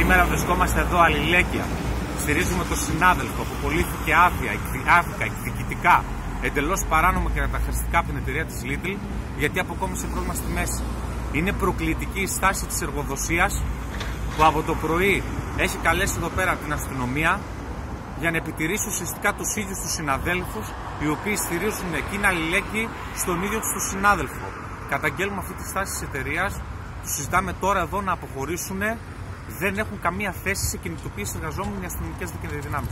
Σήμερα βρισκόμαστε εδώ αλληλέγγυα. Στηρίζουμε τον συνάδελφο που πωλήθηκε άδεια, άδικα, εκδικητικά, εντελώς παράνομα και καταχρηστικά από την εταιρεία της Lidl, γιατί αποκόμισε πρόβλημα στη μέση. Είναι προκλητική η στάση της εργοδοσίας που από το πρωί έχει καλέσει εδώ πέρα την αστυνομία για να επιτηρήσει ουσιαστικά τους ίδιους τους συναδέλφους, οι οποίοι στηρίζουν εκείνα αλληλέγγυοι στον ίδιο τους συνάδελφο. Καταγγέλνουμε αυτή τη στάση της εταιρείας, τους συζητάμε τώρα εδώ να αποχωρήσουν δεν έχουν καμία θέση σε κινητοποίηση εργαζόμενων οι αστυνομικές δυνάμει.